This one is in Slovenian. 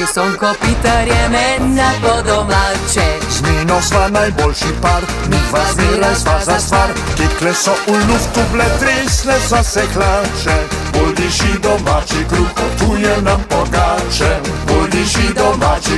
Visonko pitarje me na podomlače Z njeno sva najboljši par Midva zmeraj sva za stvar. Kikle so v luftu bile tresle sva se hlače. Bolj diši domači kruh, potuje nam pogače. Bolj diši domači